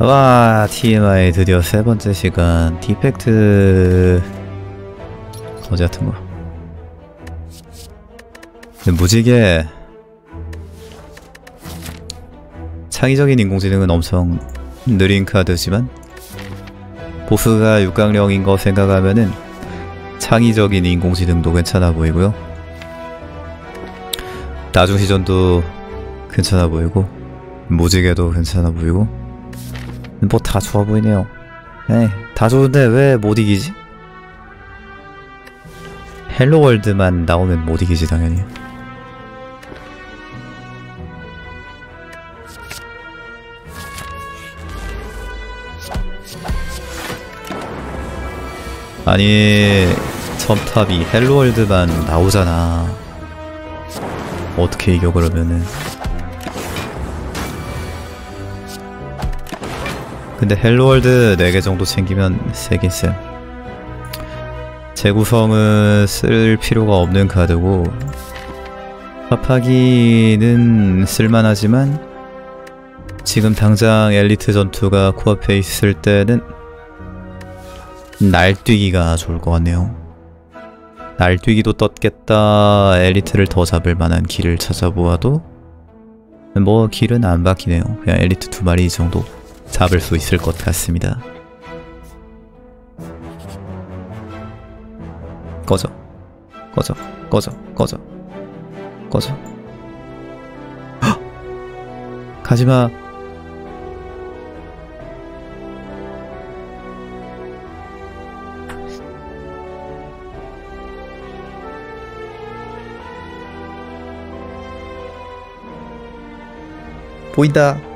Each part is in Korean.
와 TMI 드디어 세 번째 시간. 디펙트. 거지 같은 거. 무지개. 창의적인 인공지능은 엄청 느린 카드지만 보스가 육강령인 거 생각하면은 창의적인 인공지능도 괜찮아 보이고요. 나중 시전도 괜찮아 보이고 무지개도 괜찮아 보이고 뭐 다 좋아 보이네요. 에이 다 좋은데 왜 못 이기지? Hello World만 나오면 못 이기지 당연히. 아니 첨탑이 Hello World만 나오잖아. 어떻게 이겨 그러면은 근데 Hello World 4개 정도 챙기면 세긴 쎄 재구성은 쓸 필요가 없는 카드고 파파기는 쓸만하지만 지금 당장 엘리트 전투가 코앞에 있을 때는 날뛰기가 좋을 것 같네요. 날뛰기도 떴겠다. 엘리트를 더 잡을 만한 길을 찾아보아도 뭐 길은 안 바뀌네요. 그냥 엘리트 두 마리 정도 잡을 수 있을 것 같습니다. 꺼져. 꺼져. 꺼져. 꺼져. 꺼져. 헉! 가지마. 보인다.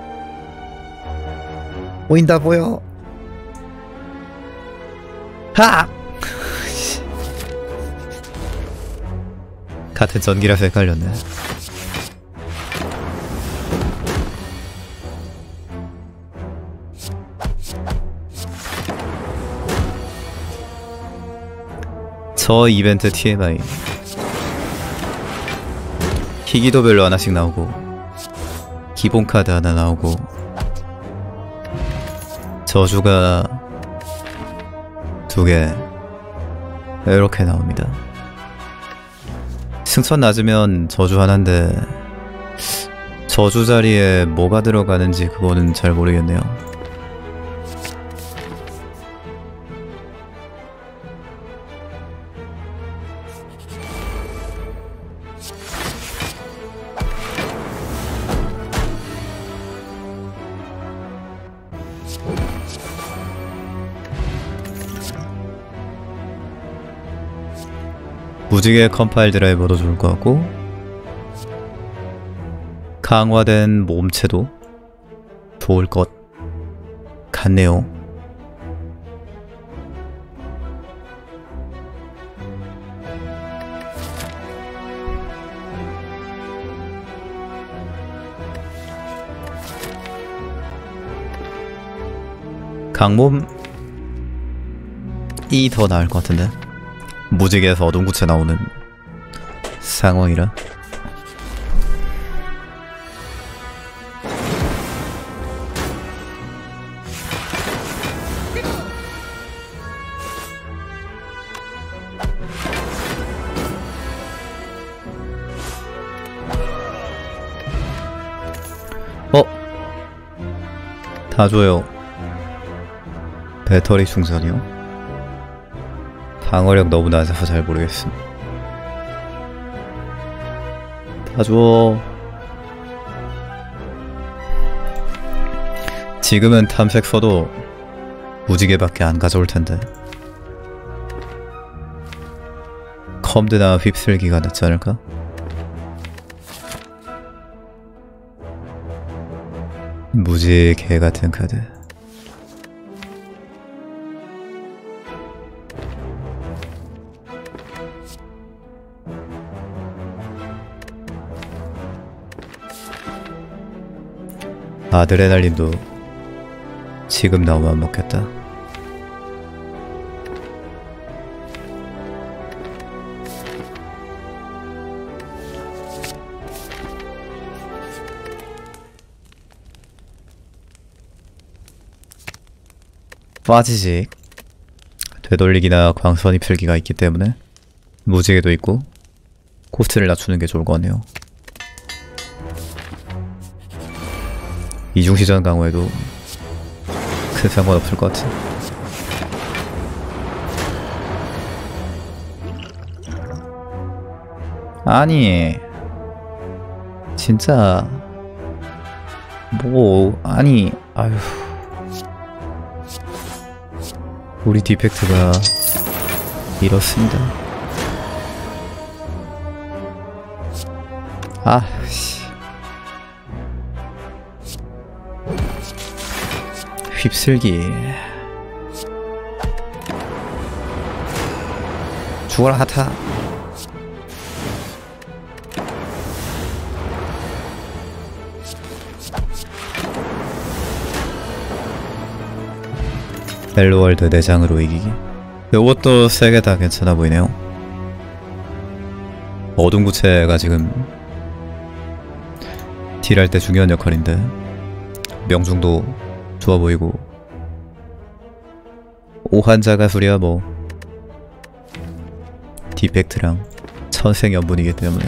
보인다 보여. 하! 같은 전기라서 헷갈렸네. 저 이벤트 TMI 희귀도 별로 하나씩 나오고 기본 카드 하나 나오고 저주가 두 개 이렇게 나옵니다. 승천 낮으면 저주 하나인데 저주 자리에 뭐가 들어가는지 그거는 잘 모르겠네요. 무지개 컴파일 드라이버도 좋을 것 같고 강화된 몸체도 좋을 것 같네요. 강몸이 더 나을 것 같은데 무지개에서 어둠 구체 나오는 상황이라 어? 다 줘요 배터리 충전이요? 방어력 너무 낮아서 잘 모르겠음. 다 줘. 지금은 탐색 써도 무지개밖에 안 가져올 텐데. 컴드나 휩쓸기가 낫지 않을까? 무지개 같은 카드. 아드레날린도 지금 나오면 안 먹겠다. 빠지직 되돌리기나 광선이 필기가 있기 때문에 무지개도 있고 코스트를 낮추는 게 좋을 것 같네요 이중시전 강화에도 큰 상관없을 것 같아 아니 진짜 뭐 아니 아휴. 우리 디펙트가 이렇습니다. 아 휩쓸기. 죽어라 하타. 벨로월드 내장으로 이기기. 요것도 세개 다 괜찮아 보이네요. 어둠 구체가 지금 딜할 때 중요한 역할인데 명중도 좋아 보이고. 오한자가 수리야 뭐 디펙트랑 천생연분이기 때문에.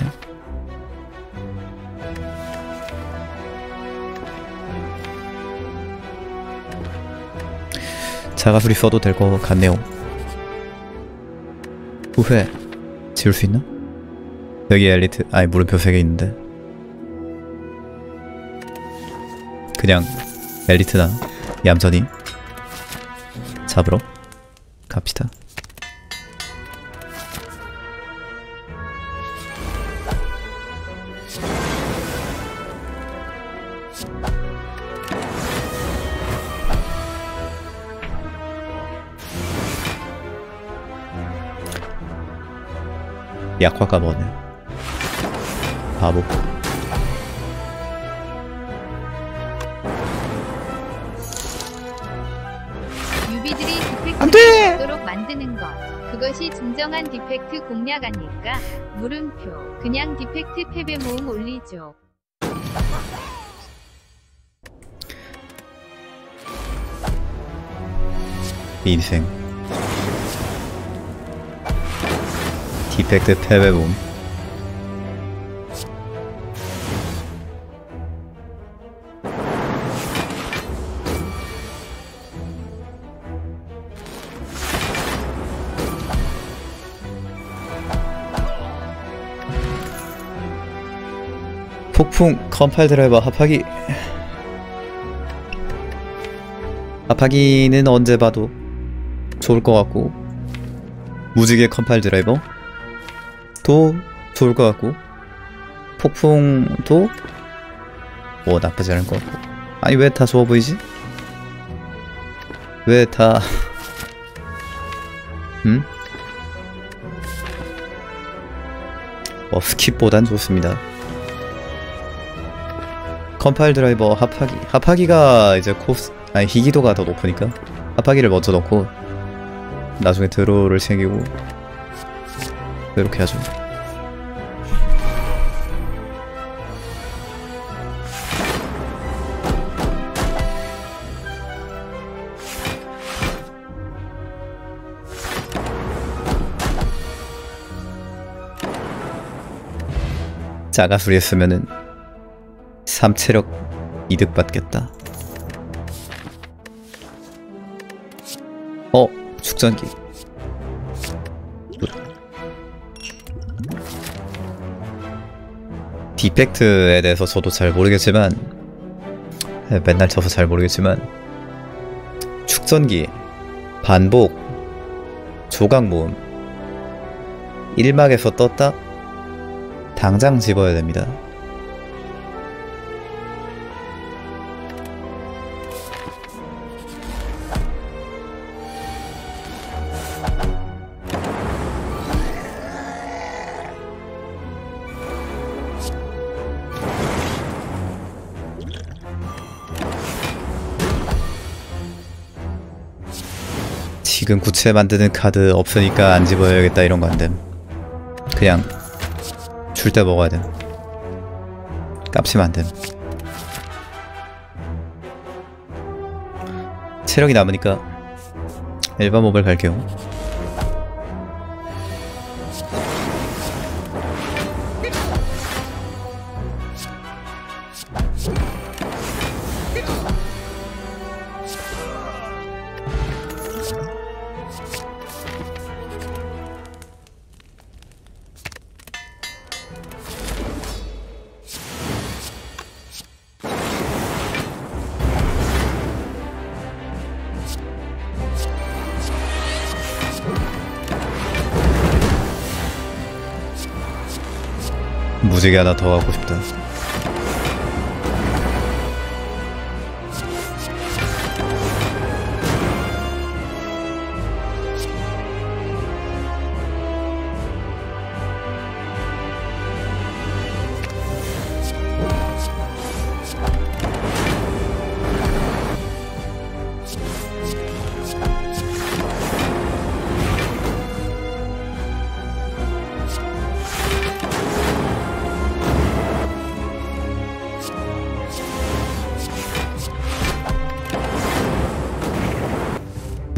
자가수리 써도 될 것 같네요. 우회 지울 수 있나? 여기 엘리트 아니 물음표 3개 있는데. 그냥 엘리트나 얌전히 잡으러 갑시다. 약화가 뭐네? 바보 진정한 디펙트 공략 아닐까? 물음표. 그냥 디펙트 패배 모음 올리죠. 인생 디펙트 패배봄 폭풍 컴파일 드라이버 합하기 합하기는 언제 봐도 좋을 것 같고 무지개 Compile Driver도 좋을 것 같고 폭풍도 뭐 나쁘지 않을 것 같고 아니 왜 다 좋아 보이지? 왜 다 음? 뭐 skip보단 좋습니다 Compile Driver 합하기. 합하기가 이제 코스 아니 희기도가 더 높으니까. 합하기를 먼저 넣고 나중에 draw를 챙기고 이렇게 하죠. 자가수리 했으면은 3체력 이득 받겠다. 어 축전기. 디펙트에 대해서 저도 잘 모르겠지만 에, 맨날 쳐서 잘 모르겠지만 축전기 반복 조각 모음. 1막에서 떴다? 당장 집어야 됩니다 지금 구체 만드는 카드 없으니까 안 집어야겠다 이런 거 안됨. 그냥 줄 때 먹어야 됨. 깝치면 안됨. 체력이 남으니까 일반 모바일 갈게요. 무지개 하나 더 하고 싶다.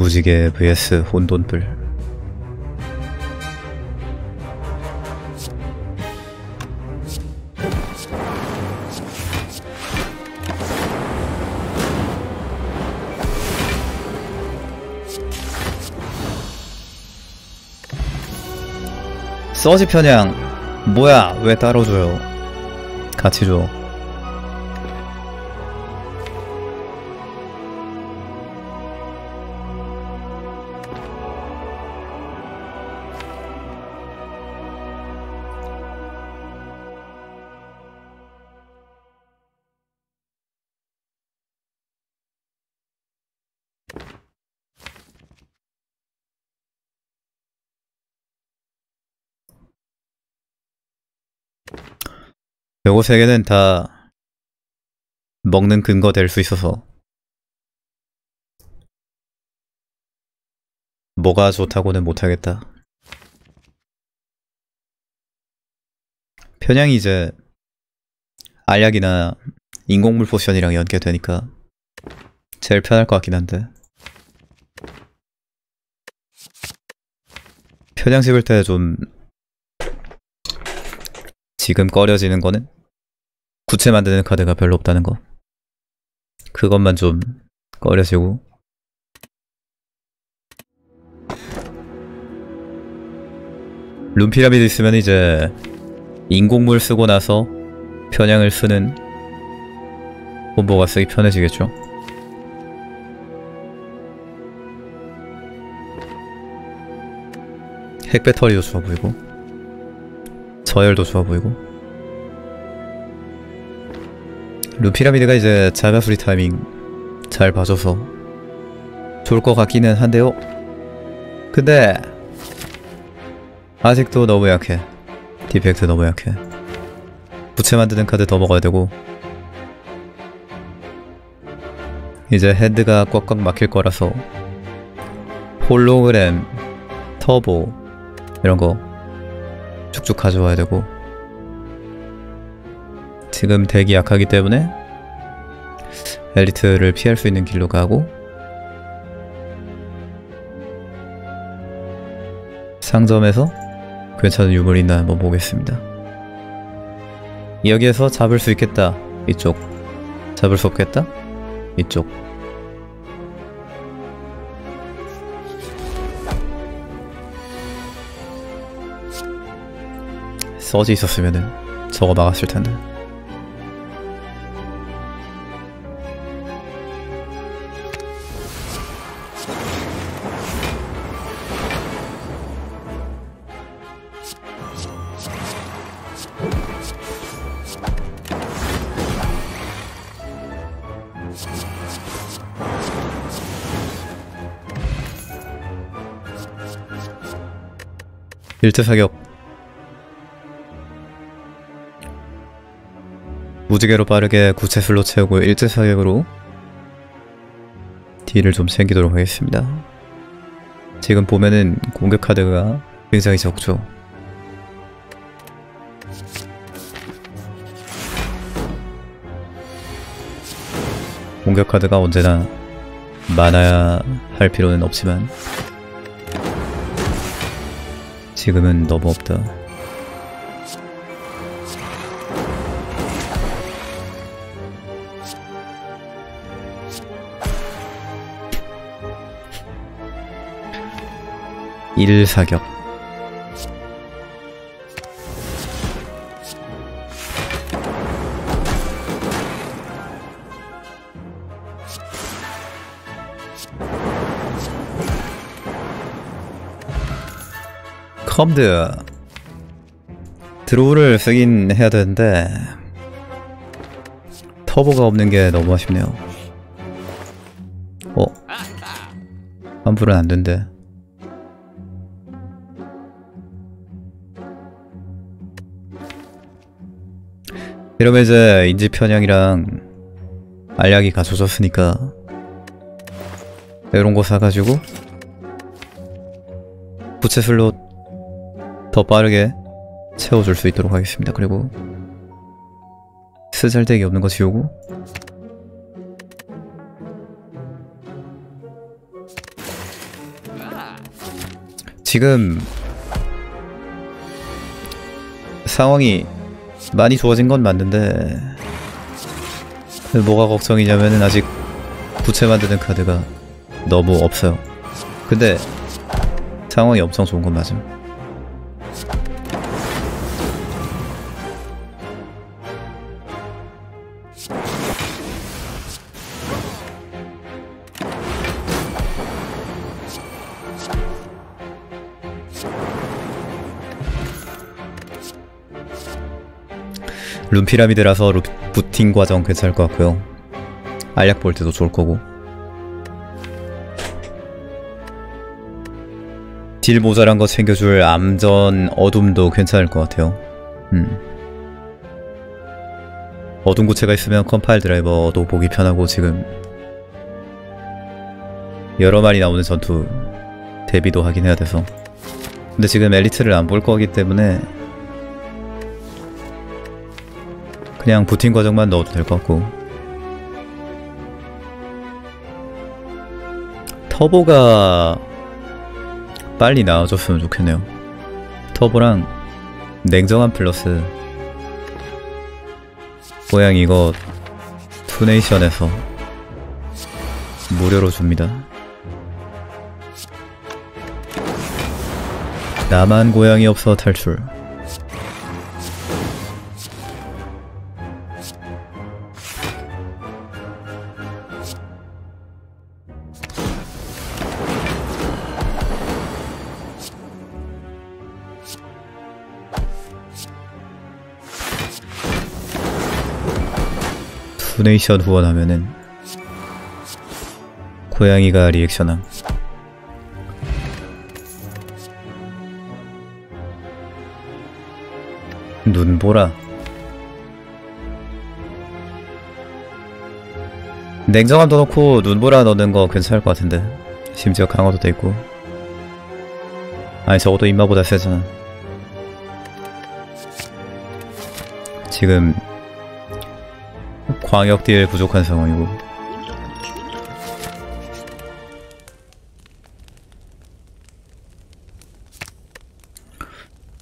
무지개 vs 혼돈불. 서지 편향. 뭐야 왜 따로 줘요? 같이 줘 요거 세 개는 다 먹는 근거 될 수 있어서. 뭐가 좋다고는 못하겠다. 편향이 이제 알약이나 인공물 포션이랑 연계되니까 제일 편할 것 같긴 한데. 편향 씹을 때 좀 지금 꺼려지는 거는 구체 만드는 카드가 별로 없다는 거. 그것만 좀 꺼려지고. 룸 피라미드 있으면 이제 인공물 쓰고 나서 편향을 쓰는 콤보가 쓰기 편해지겠죠. 핵 배터리도 좋아 보이고 저열도 좋아 보이고 룬 피라미드가 이제 자가수리 타이밍 잘 봐줘서 좋을 것 같기는 한데요. 근데 아직도 너무 약해. 디펙트 너무 약해. 구체 만드는 카드 더 먹어야 되고. 이제 핸드가 꽉꽉 막힐 거라서 홀로그램, 터보 이런 거 쭉쭉 가져와야 되고 지금 덱이 약하기 때문에 엘리트를 피할 수 있는 길로 가고 상점에서 괜찮은 유물이 있나 한번 보겠습니다. 여기에서 잡을 수 있겠다. 이쪽. 잡을 수 없겠다. 이쪽. 서지 있었으면은 저거 막았을 텐데. 일제 사격 무지개로 빠르게 구체술로 채우고 일제 사격으로 딜을 좀 챙기도록 하겠습니다. 지금 보면은 공격 카드가 굉장히 적죠. 공격 카드가 언제나 많아야 할 필요는 없지만 지금은 너무 없다. 일사격 컴드. draw를 쓰긴 해야 되는데 터보가 없는 게 너무 아쉽네요. 어? 환불은 안 된대. 이러면 이제 인지 편향이랑 알약이 갖춰졌으니까 이런 거 사가지고 부채 슬롯 더 빠르게 채워줄 수 있도록 하겠습니다. 그리고 쓰잘데기 없는 거 지우고 지금 상황이 많이 좋아진 건 맞는데 뭐가 걱정이냐면은 아직 부채 만드는 카드가 너무 없어요. 근데 상황이 엄청 좋은 건 맞음. 룬 피라미드라서 루, 부팅 과정 괜찮을 것 같고요. 알약 볼 때도 좋을 거고. 딜 모자란 거 챙겨줄 암전 어둠도 괜찮을 것 같아요. 음. 어둠 구체가 있으면 Compile Driver도 보기 편하고 지금 여러 마리 나오는 전투 대비도 하긴 해야 돼서 근데 지금 엘리트를 안 볼 거기 때문에 그냥 부팅 과정만 넣어도 될 것 같고. 터보가 빨리 나와줬으면 좋겠네요. 터보랑 냉정한 플러스 고양 이거 투네이션에서 무료로 줍니다. 나만 고양이 없어 탈출 투네이션 후원하면은 고양이가 리액션함. 눈 보라. 냉정함도 넣고 눈보라 넣는 거 괜찮을 것 같은데. 심지어 강화도 돼 있고. 아니 적어도 임마보다 세잖아. 지금 광역 딜 부족한 상황이고.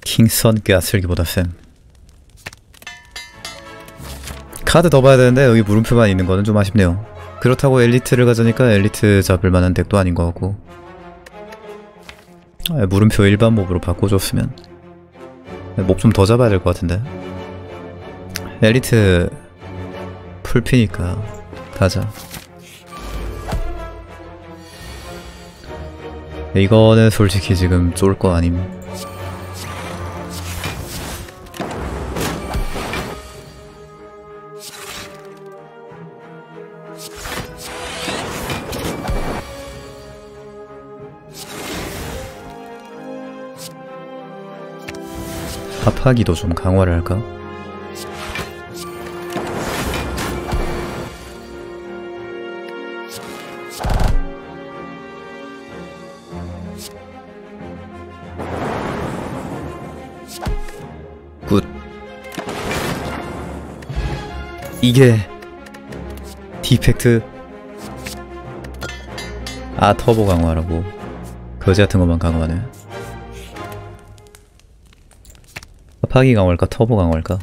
킹선 꾀아슬기보다 쌤 카드 더 봐야 되는데 여기 물음표만 있는 거는 좀 아쉽네요. 그렇다고 엘리트를 가져니까 엘리트 잡을 만한 덱도 아닌 것 같고. 아, 물음표 일반 몹으로 바꿔줬으면. 몹 좀 더 잡아야 될 것 같은데. 엘리트 풀피니까. 가자. 이거는 솔직히 지금 쫄 거 아님? 합하기도 좀 강화를 할까? 이게 디펙트? 아 터보 강화라고. 거지 같은 것만 강화하네 파기 강화일까? 터보 강화일까?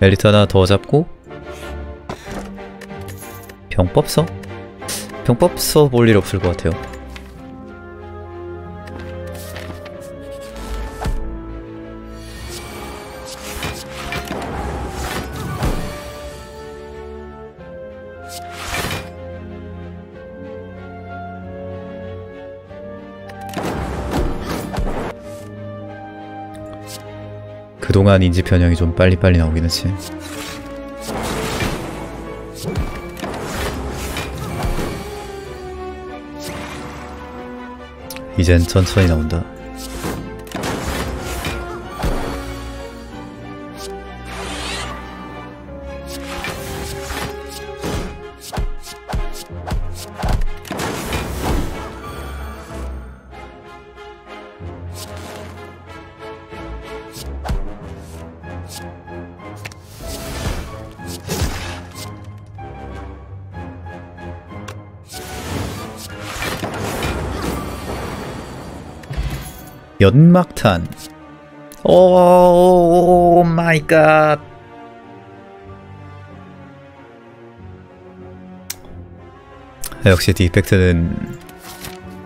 엘리트 하나 더 잡고 병법 써? 병법 써 볼 일 없을 것 같아요 그동안 인지 편향이 좀 빨리빨리 나오긴 했지. 이젠 천천히 나온다. 연막탄. 오 마이 갓. 역시 디펙트는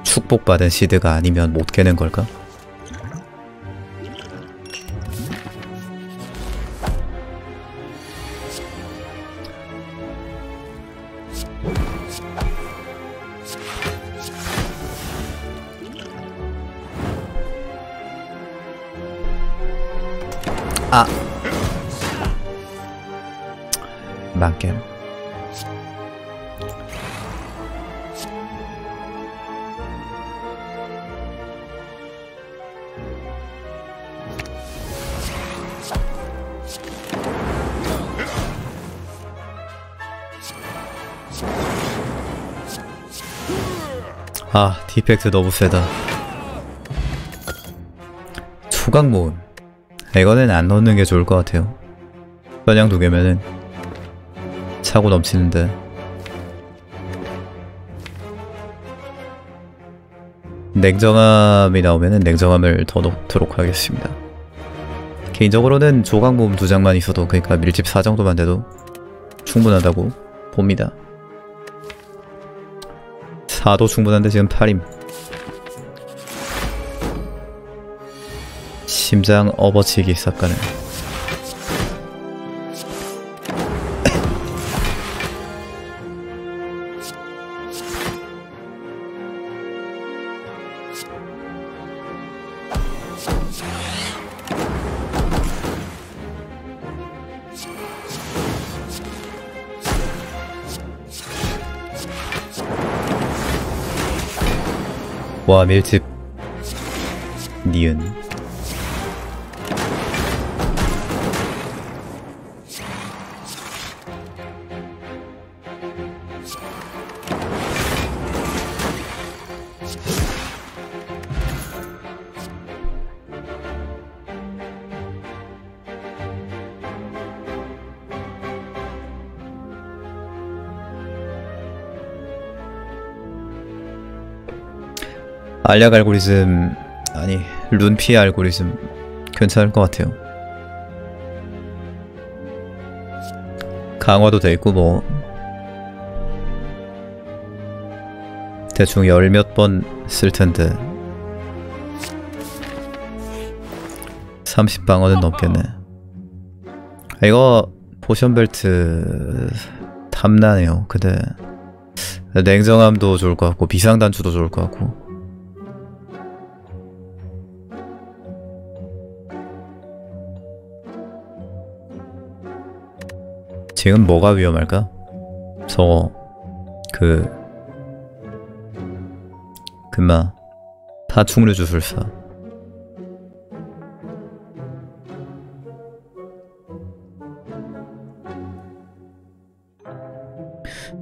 축복받은 시드가 아니면 못 깨는 걸까? 아. 망겜 아 디펙트 너무 세다. 초각 모음 이거는 안 넣는 게 좋을 것 같아요. 선양 두 개면은 차고 넘치는데 냉정함이 나오면은 냉정함을 더 넣도록 하겠습니다. 개인적으로는 조각 모음 두 장만 있어도 그러니까 밀집 4 정도만 돼도 충분하다고 봅니다. 4도 충분한데 지금 8임. 심장 업어치기 쌉가는 와 밀집. 니은 알약 알고리즘 아니 룬피 알고리즘 괜찮을 것 같아요. 강화도 돼 있고 뭐 대충 열 몇 번 쓸 텐데 30방어는 넘겠네. 이거 potion belt 탐나네요. 근데 냉정함도 좋을 것 같고 비상 단추도 좋을 것 같고 지금 뭐가 위험할까? 저거 그 금마 파충류 주술사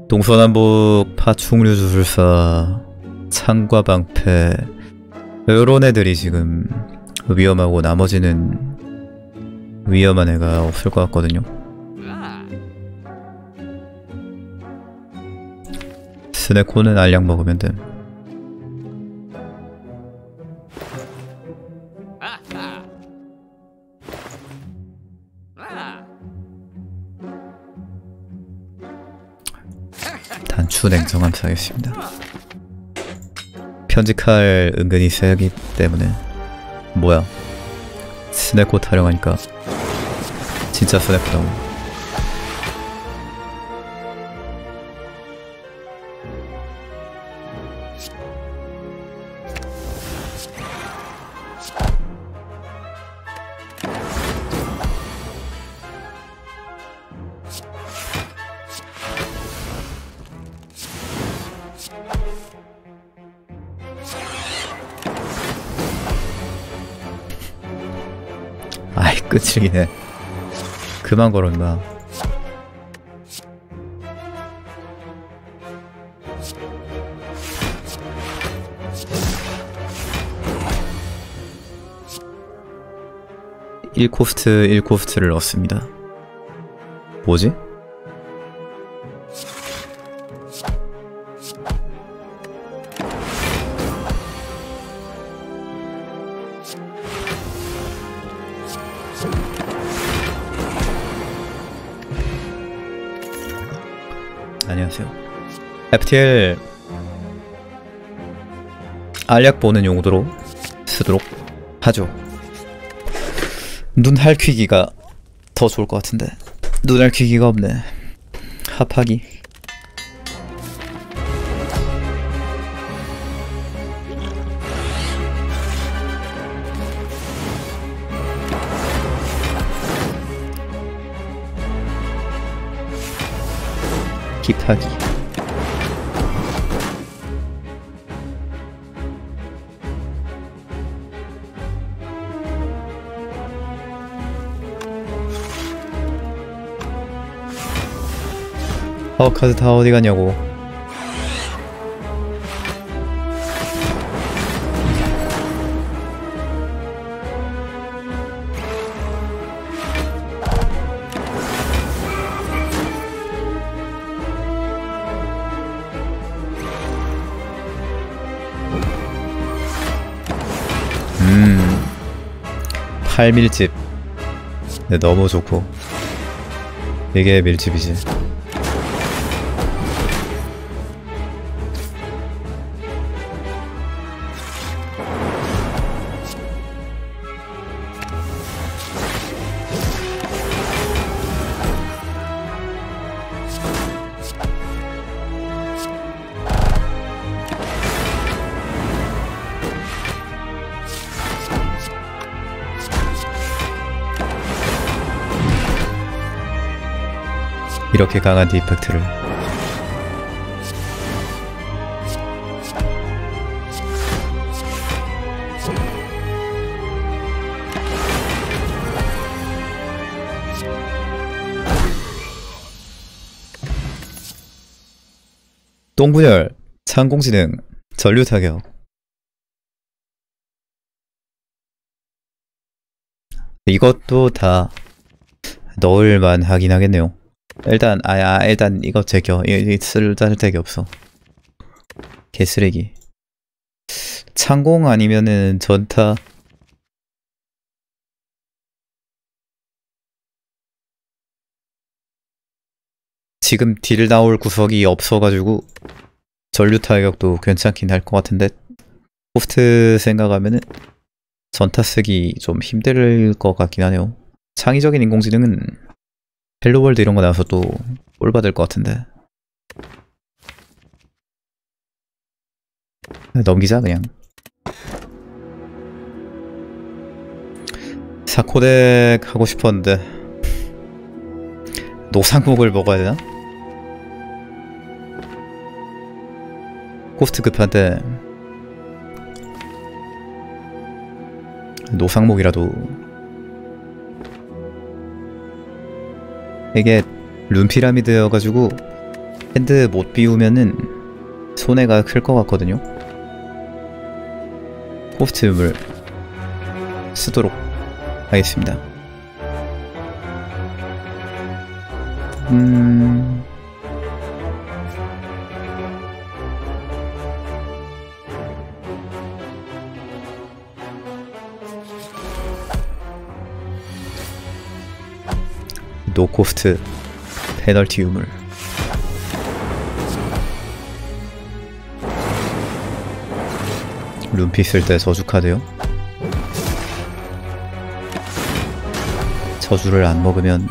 동서남북 파충류 주술사 창과 방패 요런 애들이 지금 위험하고 나머지는 위험한 애가 없을 것 같거든요 스네코는 알약 먹으면 됨. 단추 냉정함 사겠습니다. 편집할 은근히 세기 때문에 뭐야 스네코 타령하니까 진짜 스네코다. 아이 끝이네. 그만 걸어 임마. 일코스트 1코스트를 넣습니다. 뭐지? 안녕하세요. FTL 알약 보는 용도로 쓰도록 하죠. 눈 할퀴기가 더 좋을 것 같은데 눈 할퀴기가 없네. 합하기. 깁하기. 어 카드 다 어디 갔냐고 8밀집. 네, 너무 좋고. 이게 밀집이지 이렇게 강한 디펙트를. 똥분열, 창공지능, 전류타격. 이것도 다 넣을만 하긴 하겠네요 일단 아야 일단 이거 제껴. 이거 쓸데기 없어. 개쓰레기. 창공 아니면은 전타. 지금 딜 나올 구석이 없어가지고 전류 타격도 괜찮긴 할 것 같은데 코스트 생각하면은 전타 쓰기 좀 힘들 것 같긴 하네요. 창의적인 인공지능은 Hello World 이런 거 나와서 또꼴 받을 것 같은데. 넘기자 그냥. 사코덱 하고 싶었는데. 노상목을 먹어야 되나? 코스트 급한데. 노상목이라도 이게 룬피라미드여가지고 핸드 못 비우면은 손해가 클 것 같거든요. 호스트물 쓰도록 하겠습니다. 음... 노코스트 페널티 유물 룸피 쓸 때 저주 카드요? 저주를 안 먹으면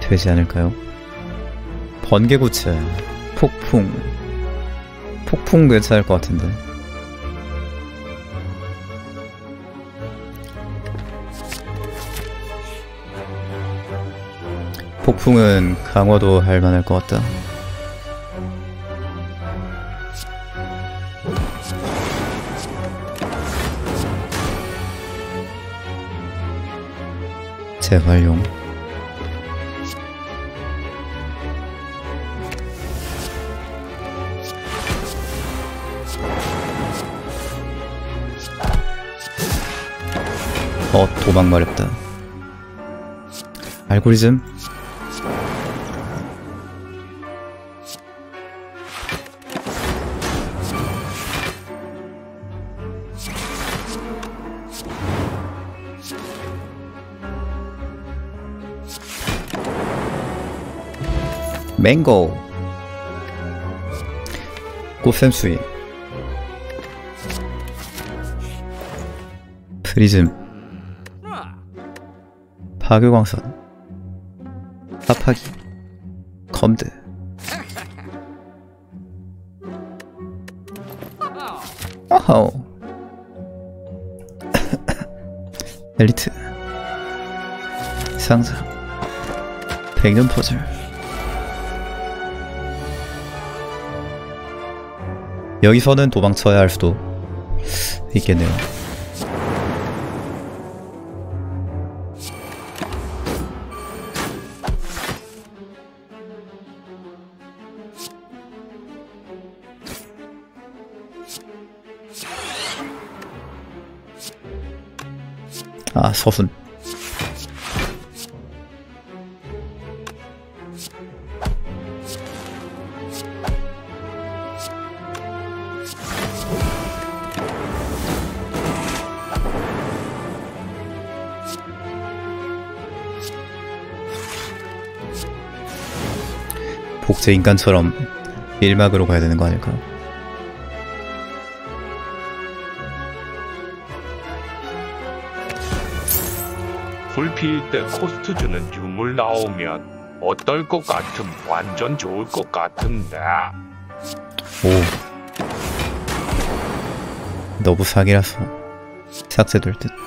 되지 않을까요? 번개구체 폭풍 폭풍 괜찮을 것 같은데 폭풍은 강화도 할 만할 것 같다. 재활용. 어 도망 마렵다. 알고리즘 맹고. 꽃샘수이. 프리즘. 파괴광선. 파파기. 검드. 어허. 엘리트. 상자. 백년 퍼즐 여기서는 도망쳐야 할 수도 있겠네요. 아 서순 복제 인간처럼 일막으로 가야 되는 거 아닐까? 불필 때 코스트 주는 유물 나오면 어떨 것 같음? 완전 좋을 것 같은데. 오. 너무 사기라서 삭제될 듯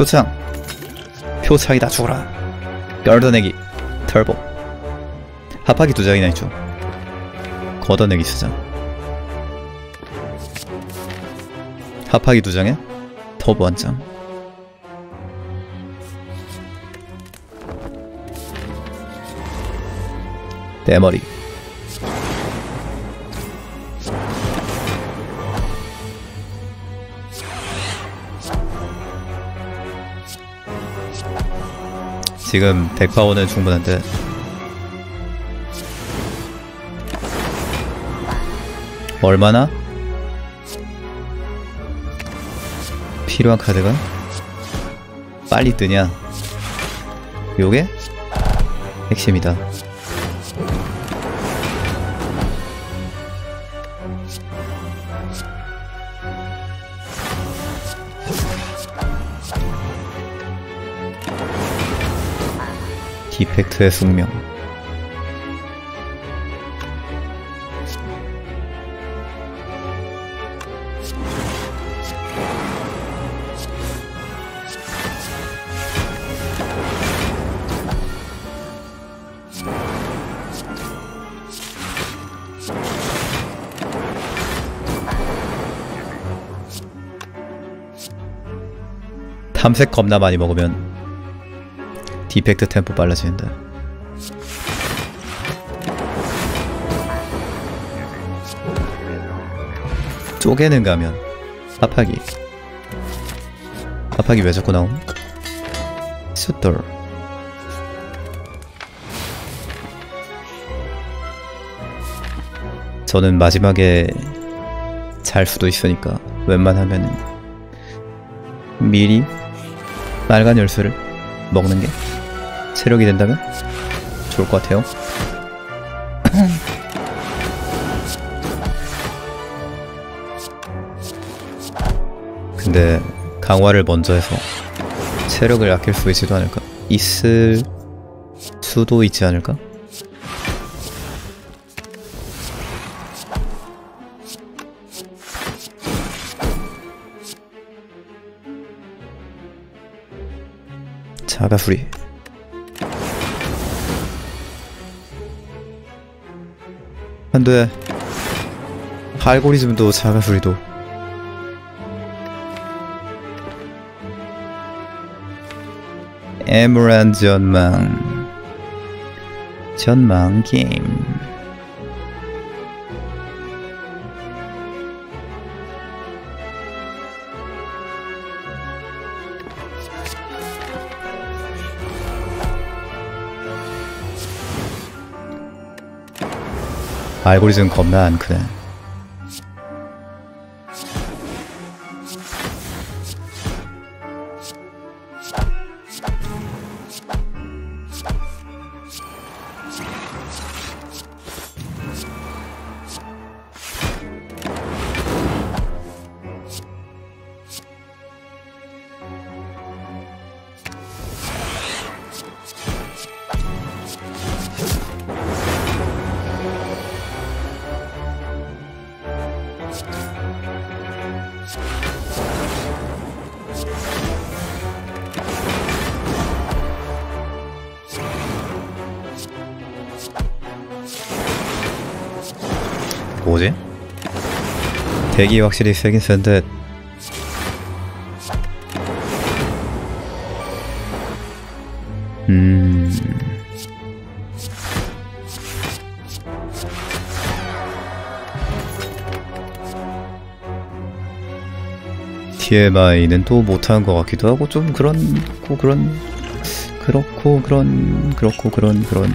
표창. 표창이다 죽어라. 걷어내기 털보. 합하기 두 장이나 있죠. 걷어내기 수장. 합하기 두 장에 터보 한장. 대머리 지금 덱파워는 충분한데. 얼마나? 필요한 카드가? 빨리 뜨냐? 요게 핵심이다 디펙트의 숙명. 탐색 겁나 많이 먹으면 디펙트 템포 빨라지는데. 쪼개는 가면 합하기. 합하기 왜 자꾸 나옴? 숫돌. 저는 마지막에 잘 수도 있으니까 웬만하면은 미리 빨간 열쇠를 먹는 게 체력이 된다면 좋을 것 같아요. 근데 강화를 먼저 해서 체력을 아낄 수 있지도 않을까? 있을 수도 있지 않을까? 자가수리 안돼 알고리즘도 자가수리도. 에메랄드 전망 전망 게임 알고리즘 겁나 안 크네 대기 확실히 세긴 센데. 음... TMI는 또 못한 것 같기도 하고 좀 그런 고 그런 그렇고 그런 그렇고 그런 그런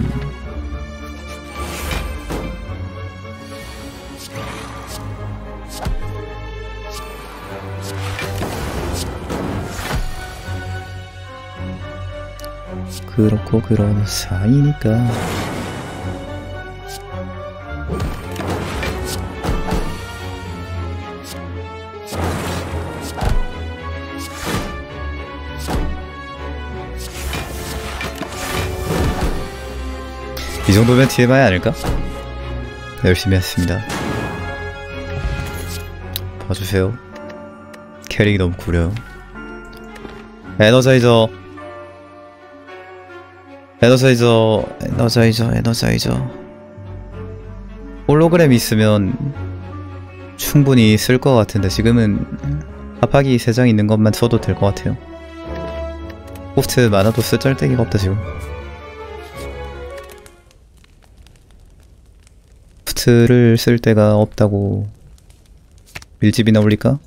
그렇고 그런 사이니까. 이 정도면 TMI 아닐까? 열심히 했습니다. 봐주세요. 캐릭이 너무 구려요 에너자이저 에너자이저 에너자이저 에너자이저. 홀로그램 있으면 충분히 쓸 것 같은데 지금은 합하기 3장 있는 것만 써도 될 것 같아요. 코스트 많아도 쓸 짤데기가 없다 지금. 코스트를 쓸 데가 없다고 밀집이나 올릴까?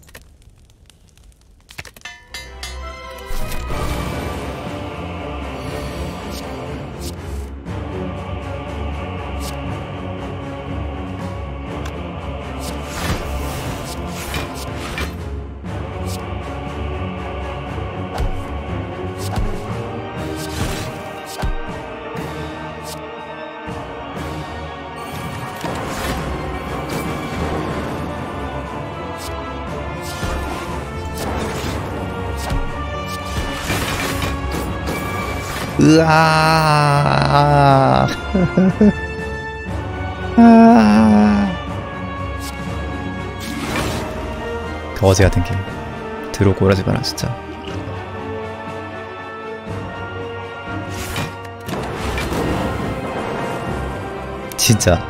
아. 아. 거지 같은 게 들어오고 오라지 마라 진짜. 진짜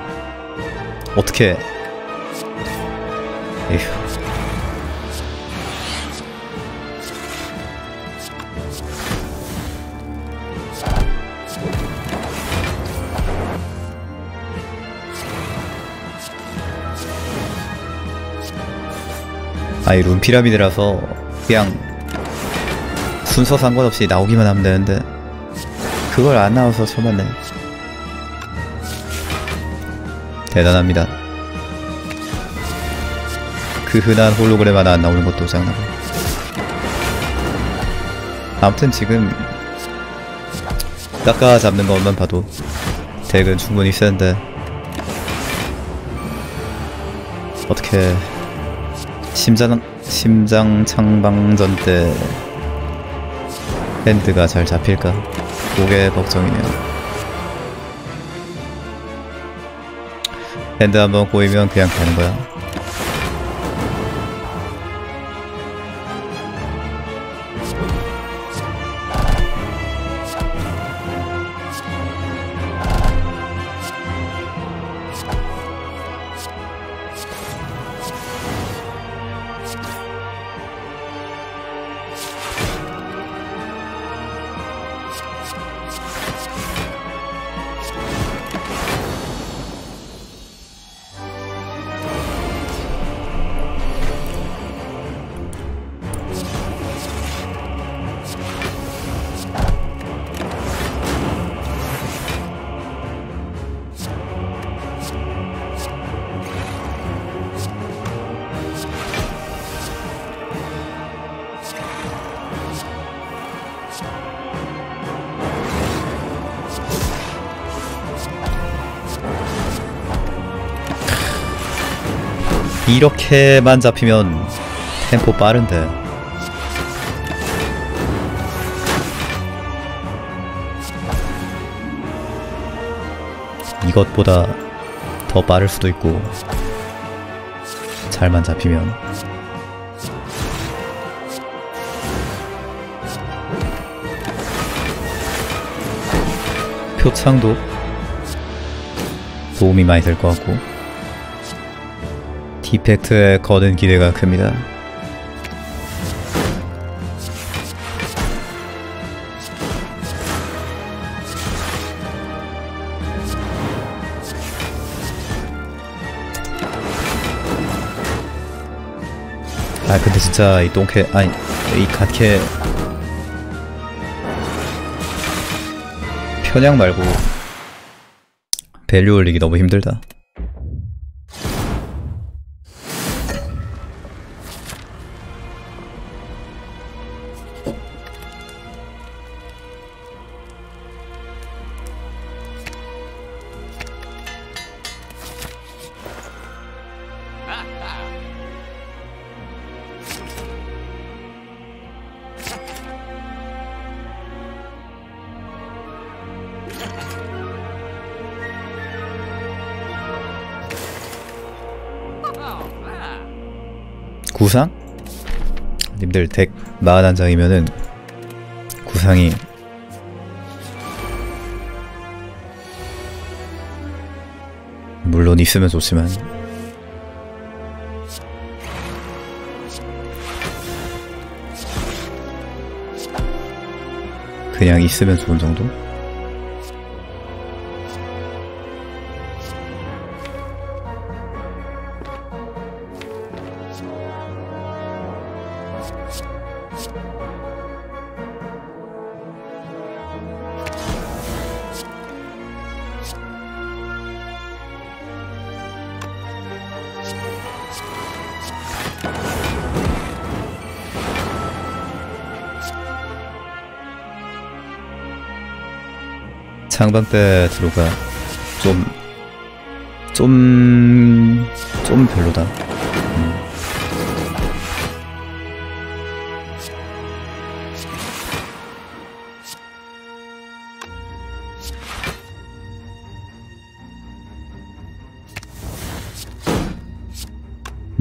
어떻게? 에휴. 아니 룸 피라미드라서 그냥 순서 상관없이 나오기만 하면 되는데 그걸 안 나와서 쳐맞네 대단합니다. 그 흔한 홀로그램 하나 안 나오는 것도 장난고 아무튼 지금 깎아 잡는 것만 봐도 덱은 충분히 센데 어떻게 심장 심장 창방전 때 핸드가 잘 잡힐까? 그게 걱정이네요. 핸드 한번 꼬이면 그냥 가는 거야. 이렇게만 잡히면 템포 빠른데. 이것보다 더 빠를 수도 있고 잘만 잡히면. 표창도 도움이 많이 될 것 같고 디펙트에 거는 기대가 큽니다. 아 근데 진짜 이 똥캐 아니 이 갓캐 편향 말고 밸류 올리기 너무 힘들다. 구상? 님들 덱 41장이면은 구상이 물론 있으면 좋지만 그냥 있으면 좋은 정도? 창방 때 들어가 좀, 좀, 좀 별로다. 음.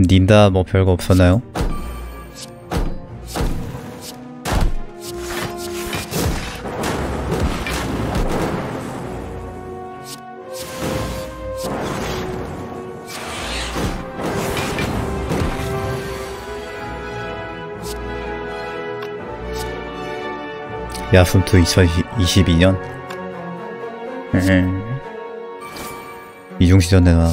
닌다 뭐 별거 없었나요? 야숨투 2022년? 이중시전 내놔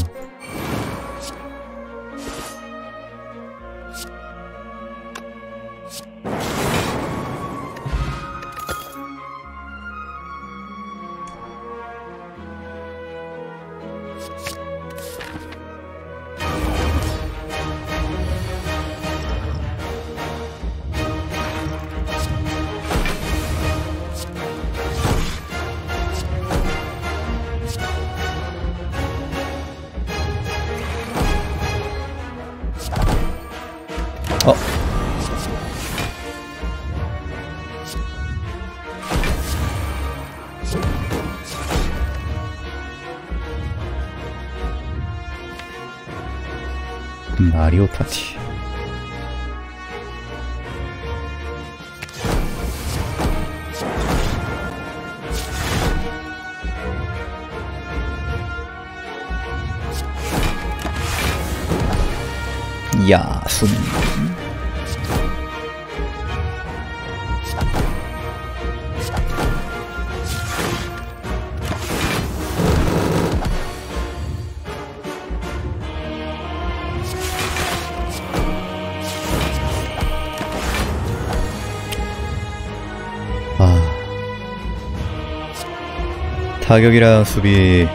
타격이랑 수비.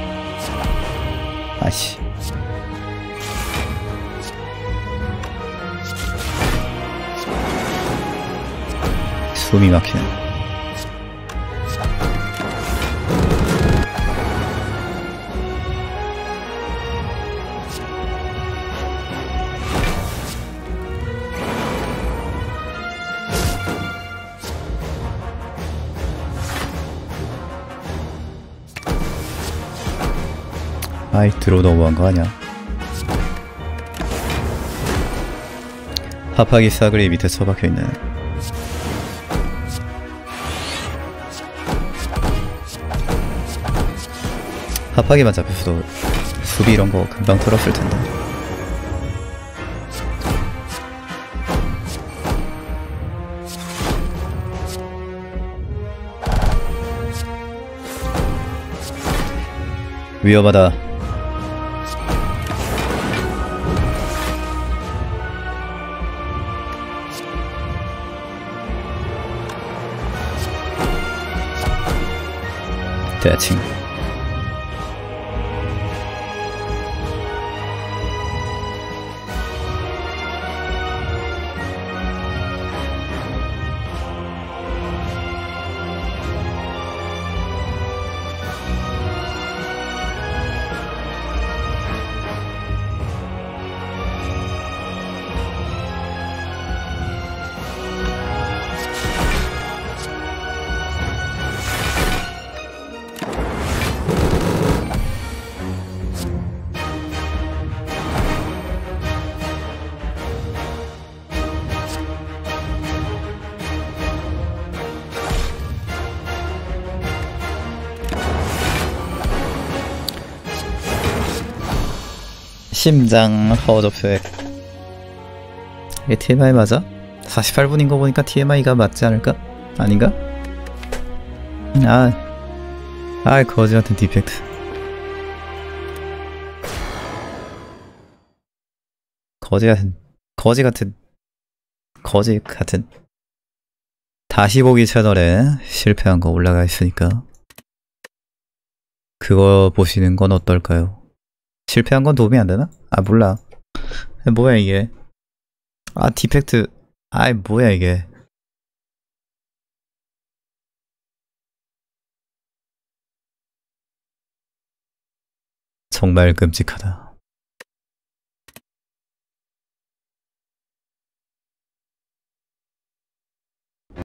아씨. 숨이 막히네. 아이 들어 너무한 거 아니야? 하파기 싸그리 밑에 처박혀 있네. 하파기만 잡혔어도 수비 이런 거 금방 털었을 텐데. 위험하다. 심장 허접색 이게 TMI 맞아? 48분인 거 보니까 TMI가 맞지 않을까? 아닌가? 아, 아 거지 같은 디펙트. 거지 같은, 거지 같은, 거지 같은. 다시 보기 채널에 실패한 거 올라가 있으니까 그거 보시는 건 어떨까요? 실패한 건 도움이 안 되나? 아 몰라. 뭐야 이게? 아 디펙트. 아이 뭐야 이게? 정말 끔찍하다.